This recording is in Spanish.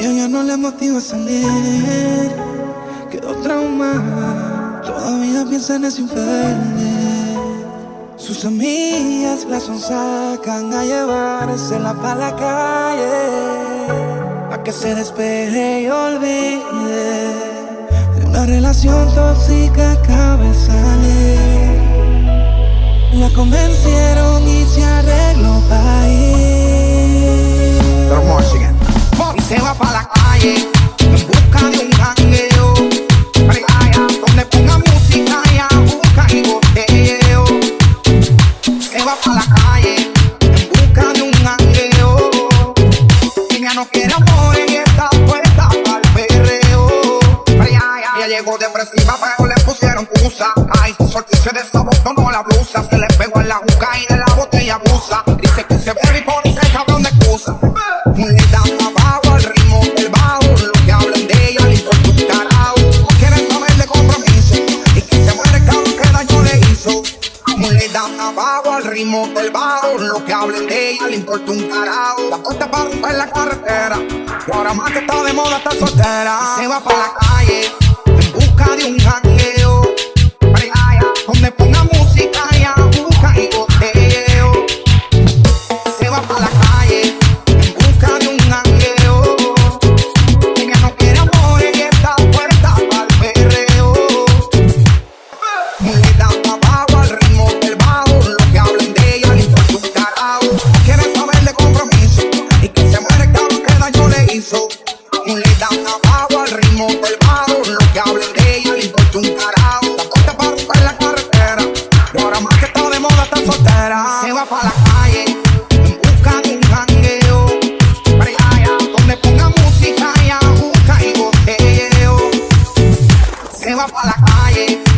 ella ya no le motiva a salir. Quedó traumada, todavía piensa en ese infierno. Sus amigas la sacan a llevársela para la calle. Pa' que se despeje y olvide de una relación tóxica acaba de salir. La convencieron y se arregló Y para la calle en busca de un jangueo. Regaya, donde ponga música y busca y botelleo. Se va para la calle en busca de un jangueo. Ella no quiere amor y está puesta para el perreo. Regaya, ella llegó depresiva pero le pusieron pusa. Ay, soltice de esa no la blusa. Se le Le dan abajo al ritmo del bajo. Lo que hablen de ella le importa un carajo. La corta para romper la carretera. Y ahora más que está de moda estar soltera. Se va para la calle en busca de un jangueo. Donde ponga música y busca y botelleo. Se va para la calle en busca de un jangueo. Ella no quiere amor y está puerta para el perreo. Daño le dan abajo al ritmo del. Lo que hablen de ella le importa un carajo. La corta para romper la carretera. Y ahora más que está de moda está soltera. Se va para la calle un para la calle